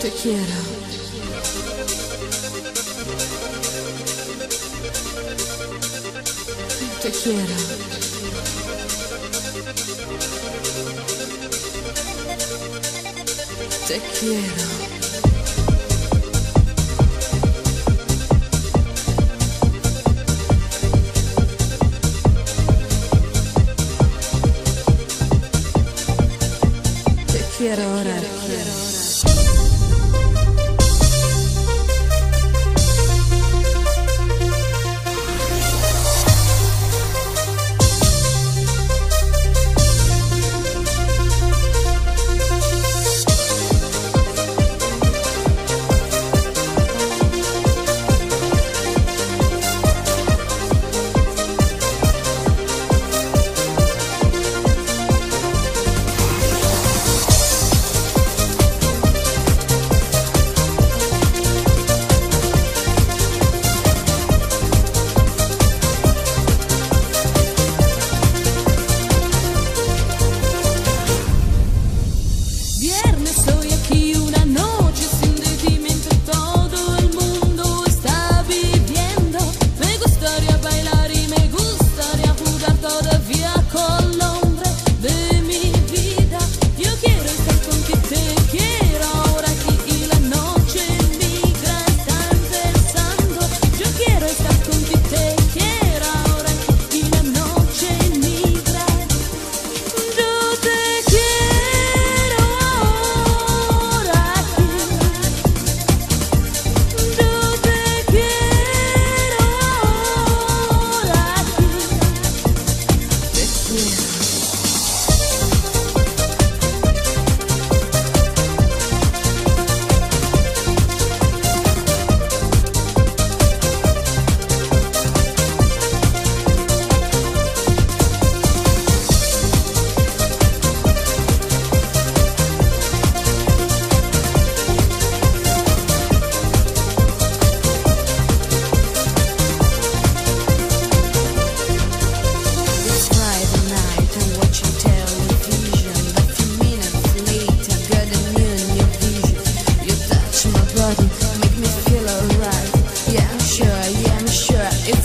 Te quiero. Te quiero. Te quiero. quiero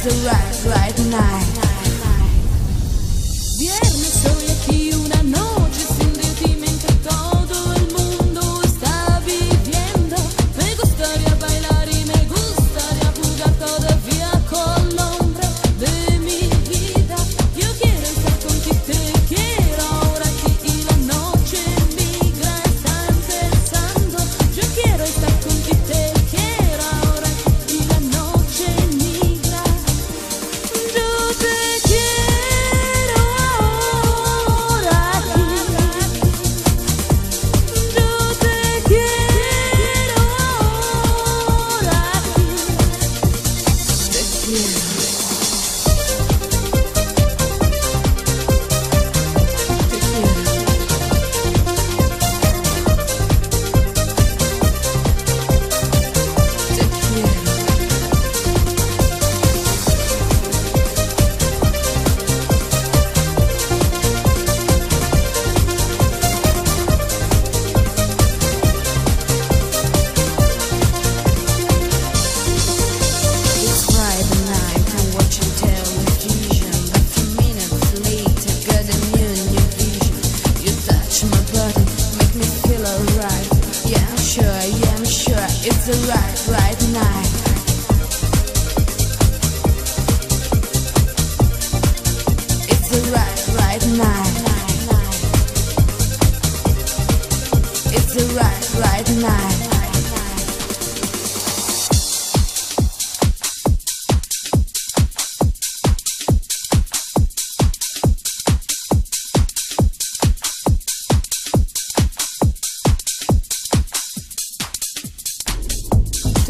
the right, right night. Thank you.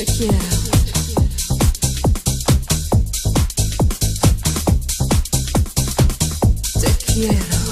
quiero. Te quiero.